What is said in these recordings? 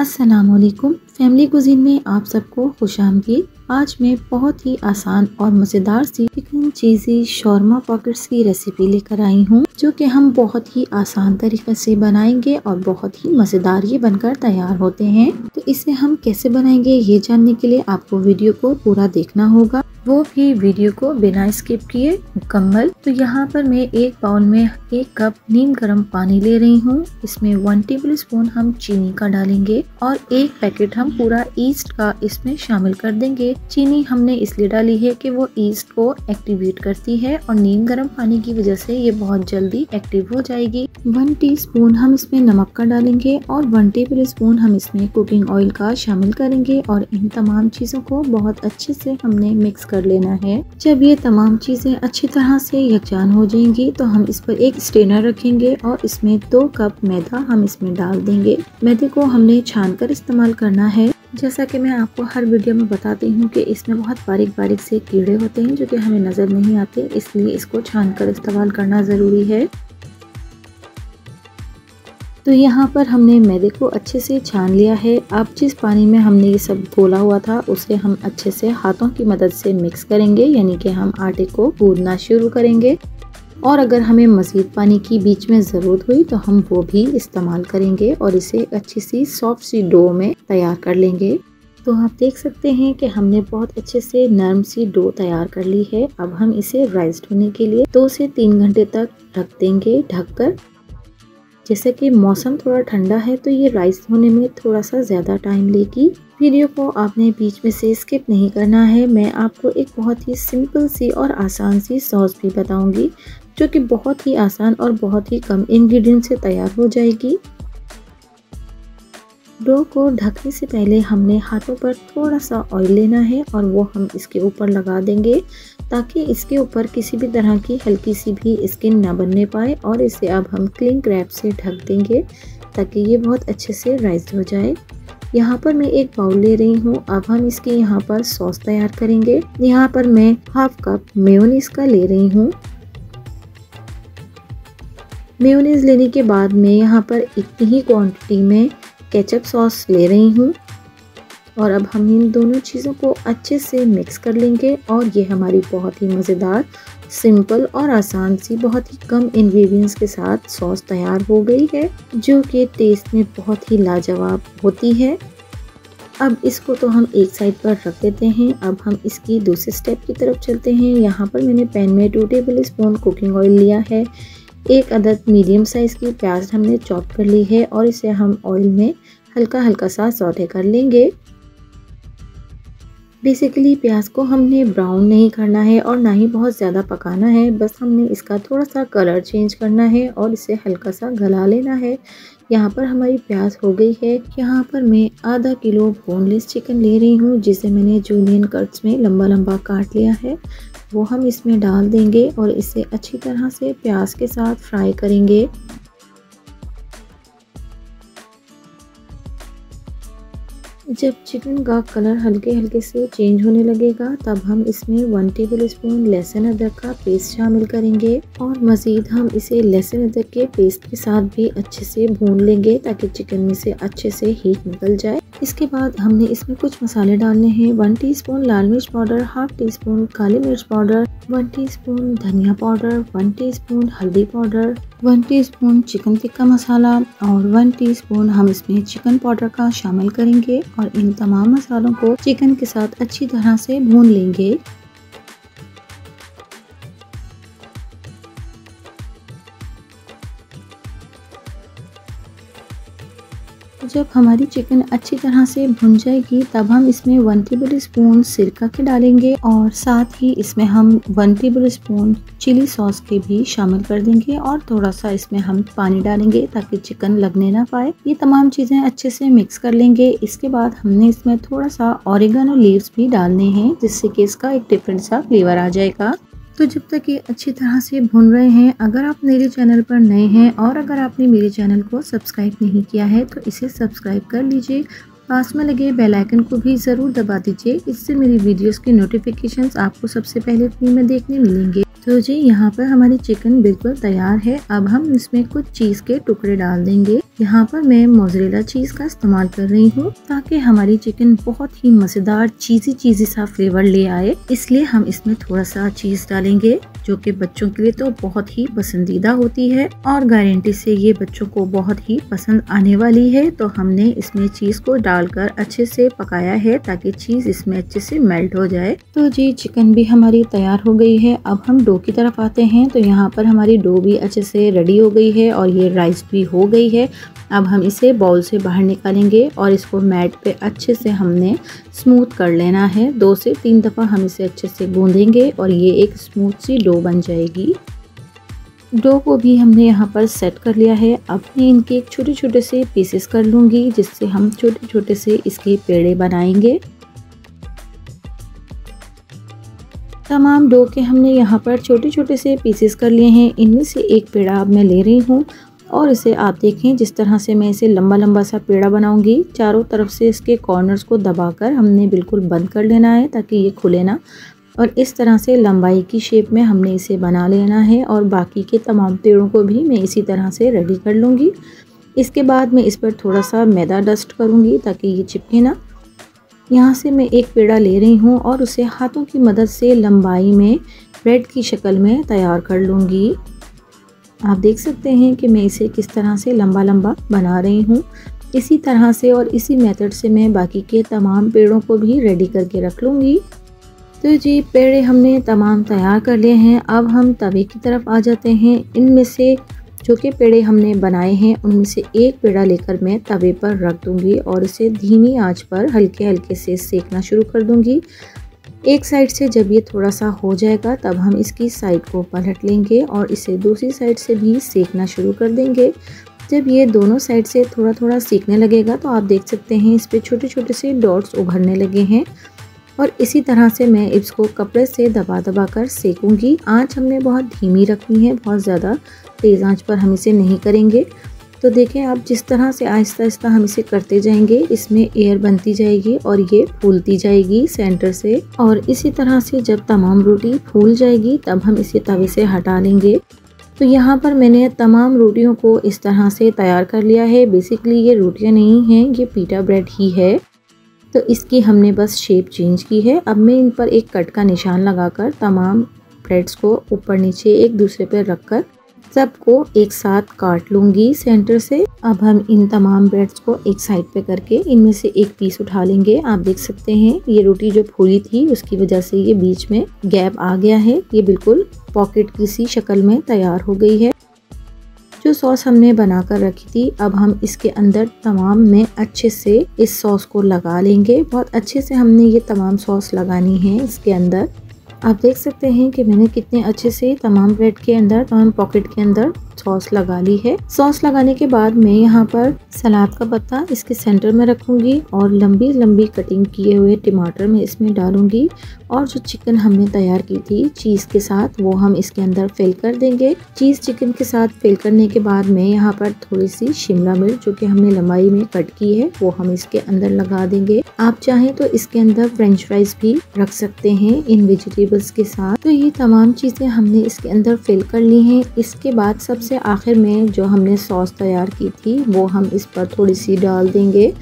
असलकुम family cuisine में आप सबको खुश आमदी आज मैं बहुत ही आसान और मज़ेदार सी चिकन चीज़ी शौरमा पॉकेट्स की रेसिपी लेकर आई हूँ, जो कि हम बहुत ही आसान तरीके से बनाएँगे और बहुत ही मज़ेदार ये बनकर तैयार होते हैं। तो इसे हम कैसे बनाएँगे, ये जानने के लिए आपको वीडियो को पूरा देखना होगा। वो भी वीडियो को बिना स्किप किए मुकम्मल। तो यहाँ पर मैं एक बाउल में एक कप नीम गर्म पानी ले रही हूँ। इसमें वन टेबल स्पून हम चीनी का डालेंगे और एक पैकेट हम पूरा ईस्ट का इसमें शामिल कर देंगे। चीनी हमने इसलिए डाली है कि वो ईस्ट को एक्टिवेट करती है और नीम गर्म पानी की वजह से ये बहुत जल्दी एक्टिव हो जाएगी। वन टी हम इसमें नमक का डालेंगे और वन टेबल स्पून हम इसमें कुकिंग ऑयल का शामिल करेंगे और इन तमाम चीज़ों को बहुत अच्छे से हमने मिक्स कर लेना है। जब ये तमाम चीज़ें अच्छी तरह से यकजान हो जाएँगी तो हम इस पर एक स्ट्रेनर रखेंगे और इसमें दो कप मैदा हम इसमें डाल देंगे। मैदे को हमने छान कर इस्तेमाल करना है। जैसा कि मैं आपको हर वीडियो में बताती हूँ कि इसमें बहुत बारीक बारीक से कीड़े होते हैं, जो कि हमें नज़र नहीं आते, इसलिए इसको छान कर इस्तेमाल करना ज़रूरी है। तो यहाँ पर हमने मैदे को अच्छे से छान लिया है। अब जिस पानी में हमने ये सब घोला हुआ था, उसे हम अच्छे से हाथों की मदद से मिक्स करेंगे, यानी कि हम आटे को गूंदना शुरू करेंगे। और अगर हमें मज़ीद पानी की बीच में ज़रूरत हुई तो हम वो भी इस्तेमाल करेंगे और इसे अच्छी सी सॉफ्ट सी डो में तैयार कर लेंगे। तो आप देख सकते हैं कि हमने बहुत अच्छे से नरम सी डो तैयार कर ली है। अब हम इसे राइस होने के लिए दो से तीन घंटे तक ढक देंगे, ढककर। जैसे कि मौसम थोड़ा ठंडा है तो ये राइस होने में थोड़ा सा ज़्यादा टाइम लेगी। वीडियो को आपने बीच में से स्किप नहीं करना है। मैं आपको एक बहुत ही सिंपल सी और आसान सी सॉस भी बताऊँगी, जो कि बहुत ही आसान और बहुत ही कम इंग्रेडिएंट से तैयार हो जाएगी। डो को ढकने से पहले हमने हाथों पर थोड़ा सा ऑयल लेना है और वो हम इसके ऊपर लगा देंगे ताकि इसके ऊपर किसी भी तरह की हल्की सी भी स्किन ना बनने पाए और इसे अब हम क्लिंग क्रैप से ढक देंगे ताकि ये बहुत अच्छे से राइज हो जाए। यहाँ पर मैं एक बाउल ले रही हूँ। अब हम इसके यहाँ पर सॉस तैयार करेंगे। यहाँ पर मैं हाफ़ कप मेयोनीज का ले रही हूँ। मेयोनीज लेने के बाद मैं यहाँ पर इतनी ही क्वांटिटी में केचप सॉस ले रही हूँ। और अब हम इन दोनों चीज़ों को अच्छे से मिक्स कर लेंगे और ये हमारी बहुत ही मज़ेदार, सिंपल और आसान सी बहुत ही कम इंग्रेडिएंट्स के साथ सॉस तैयार हो गई है, जो कि टेस्ट में बहुत ही लाजवाब होती है। अब इसको तो हम एक साइड पर रख देते हैं। अब हम इसकी दूसरे स्टेप की तरफ़ चलते हैं। यहाँ पर मैंने पैन में two tablespoon cooking oil लिया है। एक अदद मीडियम साइज़ की प्याज हमने चॉप कर ली है और इसे हम ऑयल में हल्का हल्का सा सौटे कर लेंगे। बेसिकली प्याज को हमने ब्राउन नहीं करना है और ना ही बहुत ज़्यादा पकाना है। बस हमने इसका थोड़ा सा कलर चेंज करना है और इसे हल्का सा गला लेना है। यहाँ पर हमारी प्याज हो गई है। यहाँ पर मैं आधा किलो बोनलेस चिकन ले रही हूँ, जिसे मैंने जूनियन कट्स में लंबा लंबा काट लिया है। वो हम इसमें डाल देंगे और इसे अच्छी तरह से प्याज के साथ फ्राई करेंगे। जब चिकन का कलर हल्के हल्के से चेंज होने लगेगा, तब हम इसमें वन टेबल स्पून लहसुन अदरक का पेस्ट शामिल करेंगे और मज़ीद हम इसे लहसुन अदरक के पेस्ट के साथ भी अच्छे से भून लेंगे ताकि चिकन में से अच्छे से हीट निकल जाए। इसके बाद हमने इसमें कुछ मसाले डालने हैं। वन टीस्पून लाल मिर्च पाउडर हाफ़ टी स्पून काली मिर्च पाउडर वन टीस्पून धनिया पाउडर वन टीस्पून हल्दी powder one teaspoon chicken tikka masala और वन टीस्पून हम इसमें चिकन पाउडर का शामिल करेंगे और इन तमाम मसालों को चिकन के साथ अच्छी तरह से भून लेंगे। जब हमारी चिकन अच्छी तरह से भुन जाएगी, तब हम इसमें वन टेबल स्पून सिरका के डालेंगे और साथ ही इसमें हम one tablespoon chilli sauce के भी शामिल कर देंगे और थोड़ा सा इसमें हम पानी डालेंगे ताकि चिकन लगने ना पाए। ये तमाम चीज़ें अच्छे से मिक्स कर लेंगे। इसके बाद हमने इसमें थोड़ा सा ऑरिगनो लीव्स भी डालने हैं, जिससे कि इसका एक डिफरेंट सा फ्लेवर आ जाएगा। तो जब तक ये अच्छी तरह से भुन रहे हैं, अगर आप मेरे चैनल पर नए हैं और अगर आपने मेरे चैनल को सब्सक्राइब नहीं किया है तो इसे सब्सक्राइब कर लीजिए। पास में लगे बेल आइकन को भी ज़रूर दबा दीजिए, इससे मेरी वीडियोस की नोटिफिकेशंस आपको सबसे पहले फ्री में देखने मिलेंगे। तो जी, यहाँ पर हमारी चिकन बिल्कुल तैयार है। अब हम इसमें कुछ चीज़ के टुकड़े डाल देंगे। यहाँ पर मैं मोजरेला चीज़ का इस्तेमाल कर रही हूँ, ताकि हमारी चिकन बहुत ही मज़ेदार चीज़ी चीज़ी सा फ्लेवर ले आए। इसलिए हम इसमें थोड़ा सा चीज़ डालेंगे, जो कि बच्चों के लिए तो बहुत ही पसंदीदा होती है। और गारंटी से ये बच्चों को बहुत ही पसंद आने वाली है तो हमने इसमें चीज़ को डालकर अच्छे से पकाया है, ताकि चीज़ इसमें अच्छे से मेल्ट हो जाए। तो जी चिकन भी हमारी तैयार हो गई है। अब हम डो की तरफ़ आते हैं तो यहाँ पर हमारी डो भी अच्छे से रेडी हो गई है और ये राइस भी हो गई है। अब हम इसे बाउल से बाहर निकालेंगे और इसको मैट पे अच्छे से हमने स्मूथ कर लेना है। दो से तीन दफ़ा हम इसे अच्छे से गूंदेंगे और ये एक स्मूथ सी डो बन जाएगी। डो को भी हमने यहाँ पर सेट कर लिया है। अब मैं इनके छोटे छोटे से पीसेस कर लूँगी, जिससे हम छोटे छोटे से इसके पेड़े बनाएँगे। तमाम डो के हमने यहाँ पर छोटे छोटे से पीसेस कर लिए हैं। इनमें से एक पेड़ा अब मैं ले रही हूँ और इसे आप देखें, जिस तरह से मैं इसे लंबा लंबा सा पेड़ा बनाऊँगी, चारों तरफ़ से इसके कॉर्नर्स को दबाकर हमने बिल्कुल बंद कर लेना है ताकि ये खुले ना। और इस तरह से लंबाई की शेप में हमने इसे बना लेना है और बाकी के तमाम पेड़ों को भी मैं इसी तरह से रेडी कर लूँगी। इसके बाद मैं इस पर थोड़ा सा मैदा डस्ट करूँगी ताकि ये चिपके ना। यहाँ से मैं एक पेड़ा ले रही हूँ और उसे हाथों की मदद से लंबाई में ब्रेड की शक्ल में तैयार कर लूँगी। आप देख सकते हैं कि मैं इसे किस तरह से लंबा लंबा बना रही हूँ। इसी तरह से और इसी मेथड से मैं बाकी के तमाम पेड़ों को भी रेडी करके रख लूँगी। तो जी, पेड़े हमने तमाम तैयार कर लिए हैं। अब हम तवे की तरफ़ आ जाते हैं। इनमें से जो कि पेड़े हमने बनाए हैं, उनमें से एक पेड़ा लेकर मैं तवे पर रख दूँगी और इसे धीमी आँच पर हल्के हल्के से सेकना शुरू कर दूँगी। एक साइड से जब ये थोड़ा सा हो जाएगा, तब हम इसकी साइड को पलट लेंगे और इसे दूसरी साइड से भी सेकना शुरू कर देंगे। जब ये दोनों साइड से थोड़ा थोड़ा सीखने लगेगा तो आप देख सकते हैं इस पर छोटे छोटे से डॉट्स उभरने लगे हैं। और इसी तरह से मैं इसको कपड़े से दबा दबा कर सेकूँगी। आँच हमने बहुत धीमी रखनी है, बहुत ज़्यादा तेज़ आँच पर हम इसे नहीं करेंगे। तो देखें, आप जिस तरह से आहिस्ता आहिस्ता हम इसे करते जाएँगे, इसमें एयर बनती जाएगी और ये फूलती जाएगी सेंटर से। और इसी तरह से जब तमाम रोटी फूल जाएगी, तब हम इसे तवे से हटा लेंगे। तो यहाँ पर मैंने तमाम रोटियों को इस तरह से तैयार कर लिया है। बेसिकली ये रोटियाँ नहीं हैं, ये पीटा ब्रेड ही है। तो इसकी हमने बस शेप चेंज की है। अब मैं इन पर एक कट का निशान लगाकर तमाम ब्रेड्स को ऊपर नीचे एक दूसरे पर रखकर सबको एक साथ काट लूँगी सेंटर से। अब हम इन तमाम ब्रेड्स को एक साइड पे करके इनमें से एक पीस उठा लेंगे। आप देख सकते हैं, ये रोटी जो फूली थी, उसकी वजह से ये बीच में गैप आ गया है। ये बिल्कुल पॉकेट की सी शक्ल में तैयार हो गई है। जो सॉस हमने बनाकर रखी थी, अब हम इसके अंदर तमाम में अच्छे से इस सॉस को लगा लेंगे। बहुत अच्छे से हमने ये तमाम सॉस लगानी है इसके अंदर। आप देख सकते हैं कि मैंने कितने अच्छे से तमाम ब्रेड के अंदर, तमाम पॉकेट के अंदर सॉस लगा ली है। सॉस लगाने के बाद मैं यहाँ पर सलाद का पत्ता इसके सेंटर में रखूँगी और लंबी लंबी कटिंग किए हुए टमाटर में इसमें डालूँगी और जो चिकन हमने तैयार की थी चीज़ के साथ वो हम इसके अंदर फिल कर देंगे। चीज़ चिकन के साथ फिल करने के बाद मैं यहाँ पर थोड़ी सी शिमला मिर्च जो कि हमने लंबाई में कट की है, वो हम इसके अंदर लगा देंगे। आप चाहें तो इसके अंदर फ्रेंच फ्राइज भी रख सकते हैं इन वेजिटेबल्स के साथ। तो ये तमाम चीज़ें हमने इसके अंदर फिल कर ली हैं। इसके बाद सबसे सबसे आखिर में जो हमने सॉस तैयार की थी, वो हम इस पर थोड़ी सी डाल देंगे,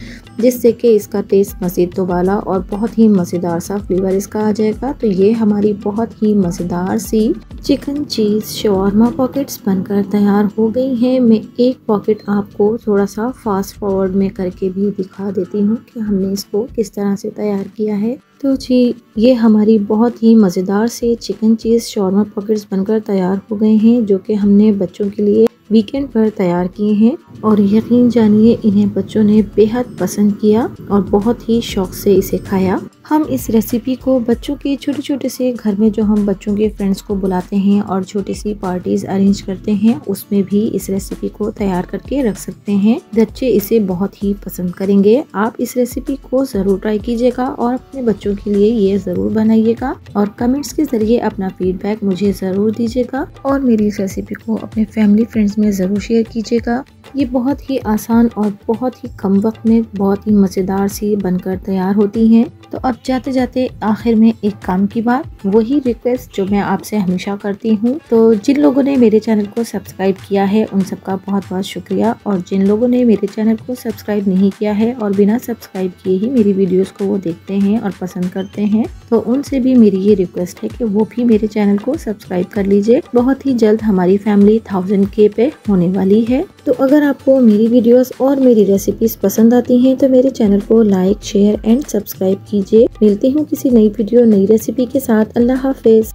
जिससे कि इसका टेस्ट मज़ीद वाला और बहुत ही मज़ेदार सा फ्लेवर इसका आ जाएगा। तो ये हमारी बहुत ही मज़ेदार सी चिकन चीज़ शवारमा पॉकेट्स बनकर तैयार हो गई हैं। मैं एक पॉकेट आपको थोड़ा सा फास्ट फॉरवर्ड में करके भी दिखा देती हूँ कि हमने इसको किस तरह से तैयार किया है। तो जी, ये हमारी बहुत ही मज़ेदार से चिकन चीज़ शॉर्मा पॉकेट्स बनकर तैयार हो गए हैं, जो कि हमने बच्चों के लिए वीकेंड पर तैयार किए हैं। और यकीन जानिए, इन्हें बच्चों ने बेहद पसंद किया और बहुत ही शौक से इसे खाया। हम इस रेसिपी को बच्चों के छोटे छोटे से घर में जो हम बच्चों के फ्रेंड्स को बुलाते हैं और छोटी सी पार्टीज़ अरेंज करते हैं, उसमें भी इस रेसिपी को तैयार करके रख सकते हैं। बच्चे इसे बहुत ही पसंद करेंगे। आप इस रेसिपी को ज़रूर ट्राई कीजिएगा और अपने बच्चों के लिए ये ज़रूर बनाइएगा और कमेंट्स के ज़रिए अपना फीडबैक मुझे ज़रूर दीजिएगा और मेरी इस रेसिपी को अपने फैमिली फ्रेंड्स में ज़रूर शेयर कीजिएगा। ये बहुत ही आसान और बहुत ही कम वक्त में बहुत ही मज़ेदार सी बनकर तैयार होती हैं। तो अब जाते जाते आखिर में एक काम की बात, वही रिक्वेस्ट जो मैं आपसे हमेशा करती हूँ। तो जिन लोगों ने मेरे चैनल को सब्सक्राइब किया है, उन सबका बहुत बहुत शुक्रिया। और जिन लोगों ने मेरे चैनल को सब्सक्राइब नहीं किया है और बिना सब्सक्राइब किए ही मेरी वीडियोस को वो देखते हैं और पसंद करते हैं तो उनसे भी मेरी ये रिक्वेस्ट है कि वो भी मेरे चैनल को सब्सक्राइब कर लीजिए। बहुत ही जल्द हमारी फैमिली थाउज़ेंड के पे होने वाली है। तो अगर आपको मेरी वीडियोस और मेरी रेसिपीज़ पसंद आती हैं तो मेरे चैनल को लाइक शेयर एंड सब्सक्राइब कीजिए। मिलती हूँ किसी नई वीडियो नई रेसिपी के साथ। अल्लाह हाफिज।